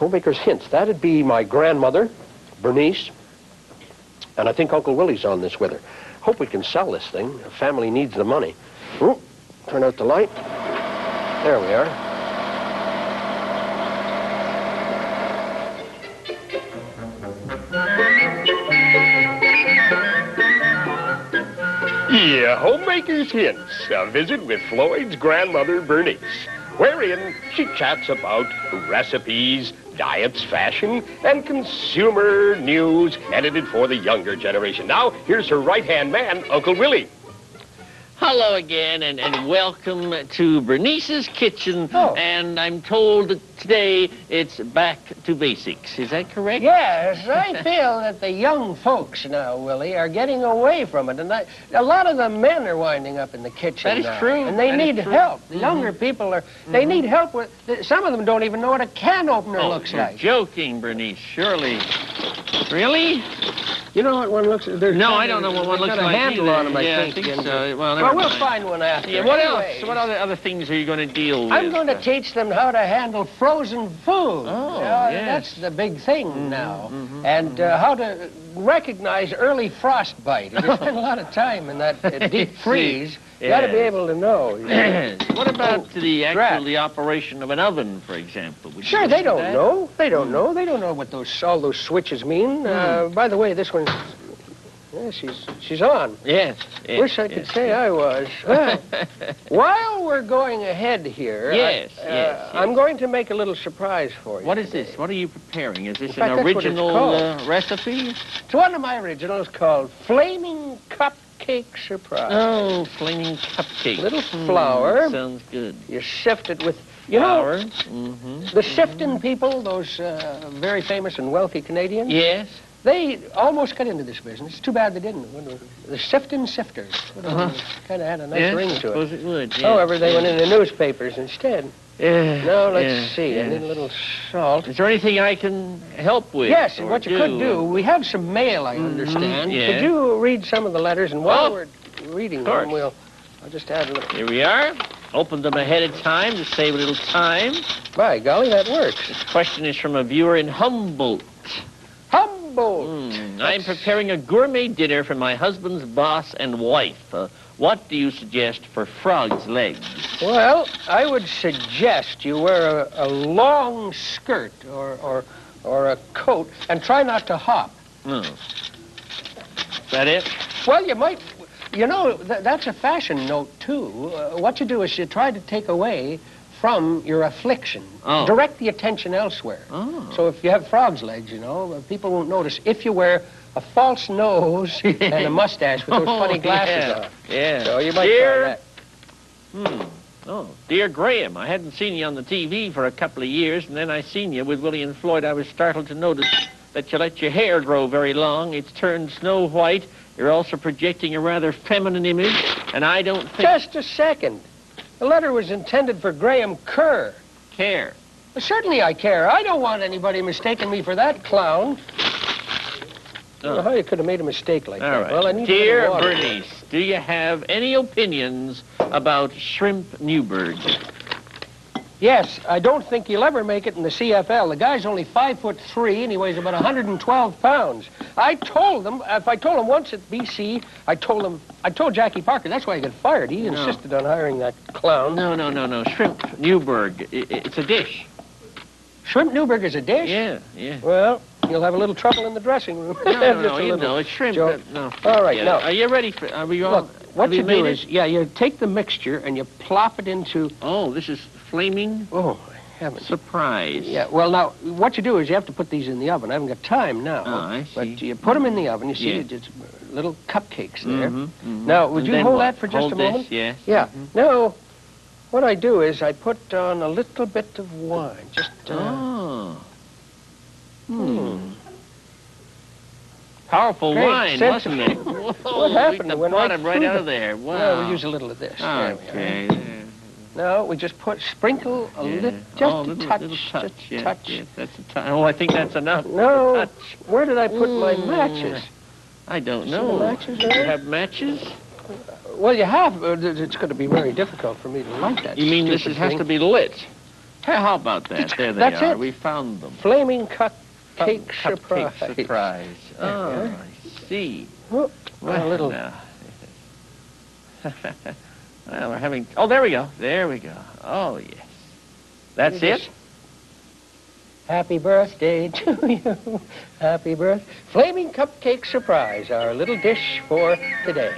Homemaker's hints. That'd be my grandmother, Bernice, and I think Uncle Willy's on this with her. Hope we can sell this thing. The family needs the money. Ooh, turn out the light. There we are. Yeah, Homemaker's Hints, a visit with Floyd's grandmother, Bernice, wherein she chats about recipes, diets, fashion, and consumer news edited for the younger generation. Now, here's her right-hand man, Uncle Willy. Hello again, and, and welcome to Bernice's Kitchen. Oh. And I'm told that today it's back to basics. Is that correct? Yes, I feel that the young folks now, Willy, are getting away from it. And I, a lot of the men are winding up in the kitchen That is now, true. And they That need help. The mm-hmm. younger people are, they mm-hmm. need help with, some of them don't even know what a can opener Oh, looks you're like. joking, Bernice. Surely. Really? You know what one looks like? No, I don't know what one looks got like a handle either. on them, I yeah, think. I think and, so. uh, Well, well, we'll find one after. Yeah, what else? What other, other things are you going to deal with? I'm going to teach them how to handle frozen food. Oh, You know, yes. Mm-hmm, That's the big thing now. and uh, how to recognize early frostbite. If you spend a lot of time in that uh, deep freeze, you got to be able to know. you know. what about Oh, the actual the operation of an oven, for example? Would Sure, they don't that? know. They don't know. They don't know what those all those switches mean. Uh, Hmm. by the way, this one's. Yeah, she's she's on. Yes. yes Wish I could yes. say I was. Well, while we're going ahead here, I- Yes, uh, yes, I'm going to make a little surprise for you. What is this? What are you preparing? Is this In an original uh, recipe? It's one of my originals called Flaming Cupcake Surprise. Oh, flaming cupcake. Little Hmm, flour. sounds good. You sift it with, you Flour. know, Mm-hmm. the Sifton people, those uh, very famous and wealthy Canadians, Yes. They almost got into this business. It's too bad they didn't. The Sifton sifters. Uh-huh. Kind of had a nice yes. ring to it. suppose it would. yes, However, they went in the newspapers instead. Yeah, Now, let's yeah, see. I yeah. need a little salt. Is there anything I can help with? Yes, and what you could do, we have some mail, I understand. yeah. Could you read some of the letters? And while Oh, we're reading them, we'll, I'll just add a little. Here we are. Opened them ahead of time to save a little time. By golly, that works. This question is from a viewer in. Humboldt. I'm preparing a gourmet dinner for my husband's boss and wife. Uh, what do you suggest for frog's legs? Well, I would suggest you wear a, a long skirt or, or, or a coat and try not to hop. Hmm. Is that it? Well, you might, you know, th- that's a fashion note, too. Uh, what you do is you try to take away from your affliction. Oh. Direct the attention elsewhere. Oh. So if you have frog's legs, you know, people won't notice. If you wear a false nose and a mustache with those funny glasses Oh, yeah. on. Yeah. So you might Dear, try that. Hmm. Oh, dear Graham, I hadn't seen you on the TV for a couple of years, and then I seen you with Willy and Floyd. I was startled to notice that you let your hair grow very long. It's turned snow white. You're also projecting a rather feminine image, and I don't think Just a second. The letter was intended for Graham Kerr. care. Well, certainly I care. I don't want anybody mistaking me for that clown. Oh. I don't know Oh. how you could have made a mistake like All that. right. Well, I need Dear. Bernice, do you have any opinions about Shrimp Newburg? Yes, I don't think he'll ever make it in the CFL. The guy's only five foot three and he weighs about 112 pounds. I told them, if I told him once at BC, I told him, I told Jackie Parker, that's why he got fired. He insisted on hiring that clown. No, no, no, no. Shrimp Newburg. It's a dish. Shrimp Newburg is a dish? Yeah, yeah. Well, you'll have a little trouble in the dressing room. No, no, no, you know, it's shrimp. but no. All right, Yeah. now- Are you ready for, are we all, Look, what you do is, yeah, you take the mixture and you plop it into, Oh, this is flaming oh, heavens. surprise. Yeah, well, now, what you do is you have to put these in the oven. I haven't got time now. Oh, I see. But you put them in the oven. You see, Yeah. it's little cupcakes there. Mhm, mhm. Now, would And you hold what? that for just Hold a this, moment? Yes. Yeah. Mhm. Now, what I do is I put on a little bit of wine. Just, uh, Oh. hmm. Hmm. Powerful Great wine, wasn't it? Whoa, What happened? We went brought right him right out of there. Wow. Well, we use a little of this. There we are. Okay. Now, we just put, sprinkle a Yeah. little, just oh, a little, touch, little just touch. a yes, touch. that's a touch. Oh, I think that's enough. No, where did I put my Mm. matches? I don't know. matches you have matches? Well, you have. It's going to be very difficult for me to light that. You mean this is, has to be lit? Hey, how about that? There they That's are. it. We found them. Flaming cupcake Cupcake surprise. surprise. Oh, Yeah. I see. Well, a little. now. well, we're having. Oh, there we go. There we go. Oh, yes. That's it. Happy birthday to you. Happy birthday. Flaming cupcake surprise, our little dish for today.